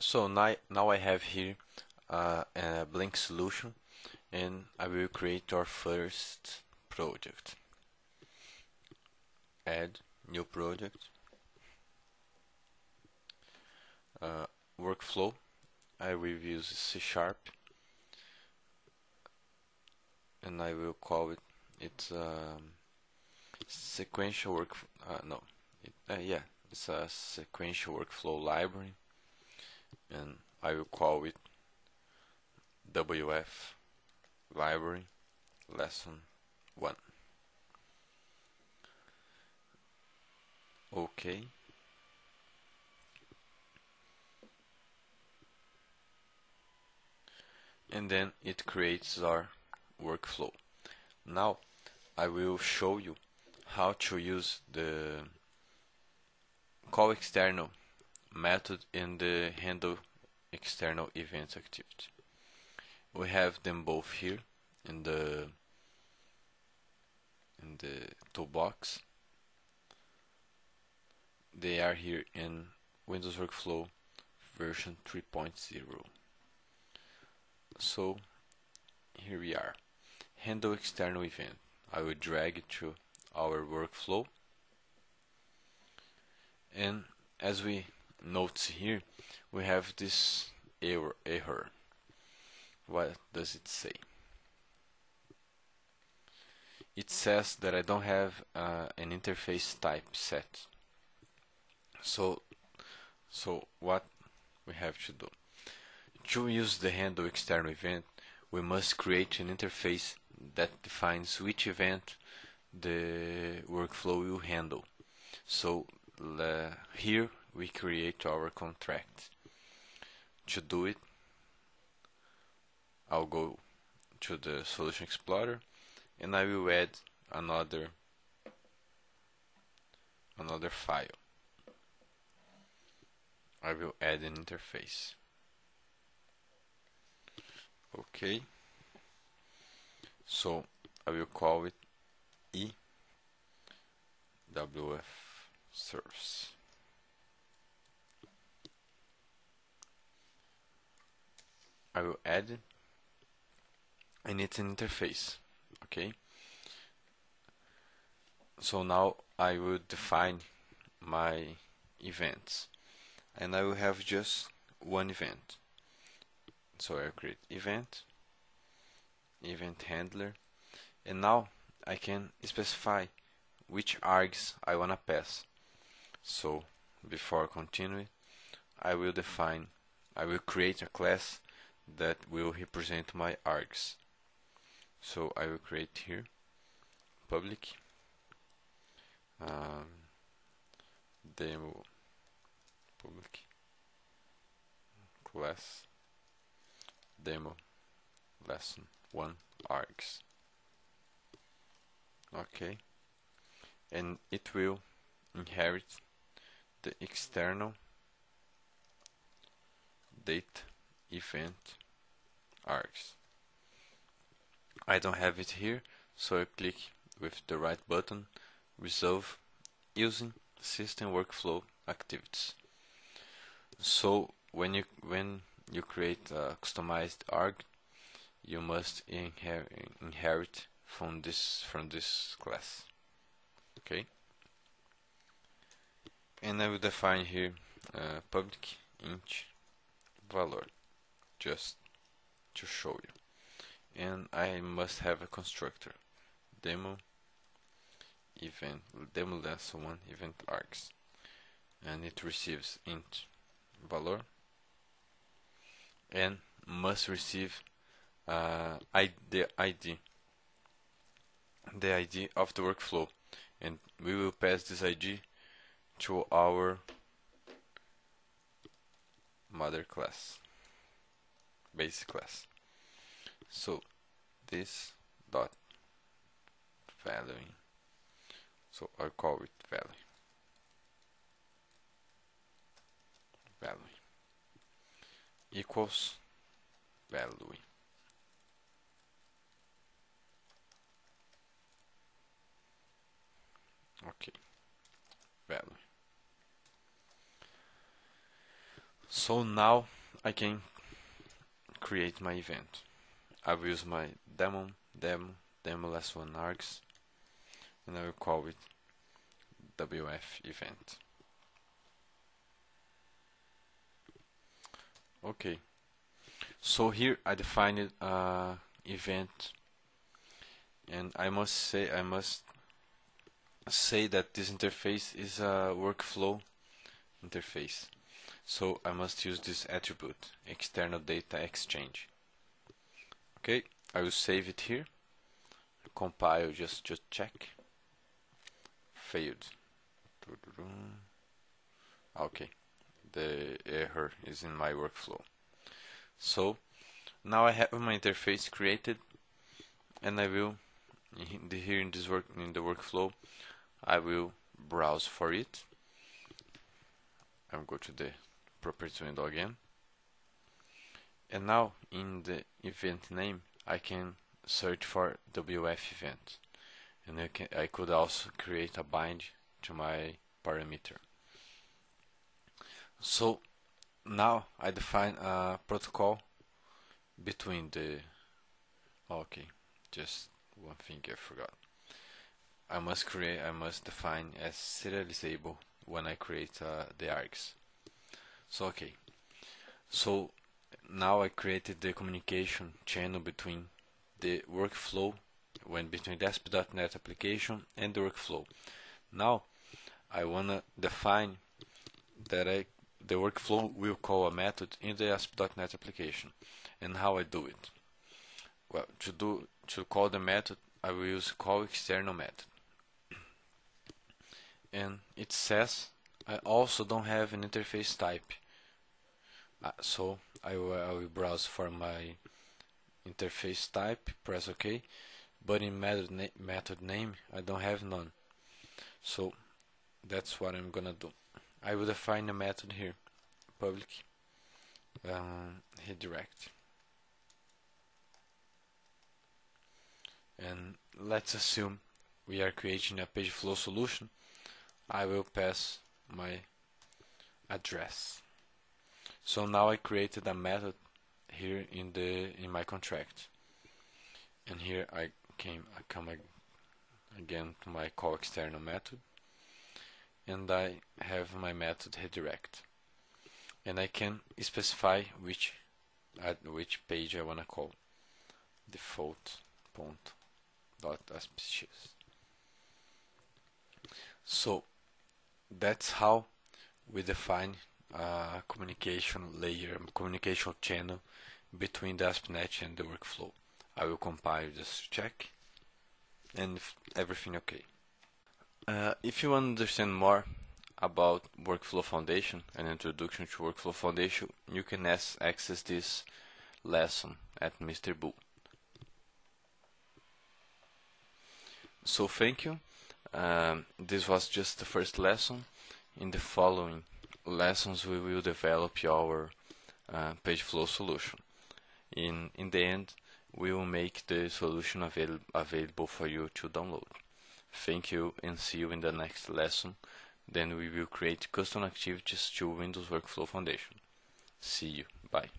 So now, now I have here uh, a blank solution and I will create our first project. Add new project. Uh, workflow. I will use C sharp and I will call it it's um, sequential work uh, no it, uh, yeah it's a sequential workflow library and I will call it WF library lesson 1 okay. And then it creates our workflow. Now I will show you how to use the call external method in the handle external events activity. We have them both here in the in the toolbox. They are here in Windows Workflow version 3.0. So here we are. Handle external event. I will drag it to our workflow and as we note here we have this error, error. what does it say it says that I don't have uh, an interface type set so so what we have to do to use the handle external event we must create an interface that defines which event the workflow will handle. So uh, here we create our contract. To do it, I'll go to the Solution Explorer and I will add another another file. I will add an interface. Okay. So I will call it e wf I will add and it's an interface okay? So now I will define my events. And I will have just one event. So I create event event handler. And now I can specify which args I wanna pass. So before continuing I will define I will create a class that will represent my args so I will create here public um, demo public class demo lesson 1 args okay. And it will inherit the external data event args I don't have it here so I click with the right button resolve using system workflow activities. So when you when you create a customized arg you must inher inherit from this from this class. Okay? And I will define here uh, public int valor just to show you. And I must have a constructor. Demo event demo lesson one event args. And it receives int valor. And must receive uh, the ID the ID of the workflow. And we will pass this ID to our mother class base class. So this dot valuing so I call it value value equals value okay. Value So now I can create my event. I will use my demo, demo, demo last one args, and I will call it WF event. Okay, so here I defined uh, event, and I must say I must say that this interface is a workflow interface. So I must use this attribute, external data exchange. Okay, I will save it here. Compile, just just check. Failed. Okay, the error is in my workflow. So now I have my interface created, and I will here in this work in the workflow, I will browse for it. I'm go to the properties window again. And now in the event name, I can search for WF event. And I, can, I could also create a bind to my parameter. So now I define a protocol between the okay just one thing I forgot I must create I must define as serializable when I create uh, the args so okay. So now I created the communication channel between the workflow when between the ASP.NET application and the workflow. Now I wanna define that I the workflow will call a method in the ASP.NET application and how I do it. Well to do to call the method I will use call external method. And it says I also don't have an interface type. Uh, so I will, I will browse for my interface type, press OK, but in method, na method name I don't have none. So that's what I'm gonna do. I will define a method here, public um, redirect. And let's assume we are creating a page flow solution. I will pass my address. So now I created a method here in the in my contract. And here I came I come again to my call external method and I have my method redirect. And I can specify which at which page I wanna call default point dot aspx. So that's how we define a communication layer, communication channel between the ASP.NET and the workflow. I will compile this check and everything okay. Uh, if you want to understand more about Workflow Foundation and Introduction to Workflow Foundation, you can access this lesson at MrBool. So thank you. Um, this was just the first lesson. In the following lessons, we will develop our uh, page flow solution. In, in the end, we will make the solution avail available for you to download. Thank you and see you in the next lesson. Then we will create custom activities to Windows Workflow Foundation. See you. Bye.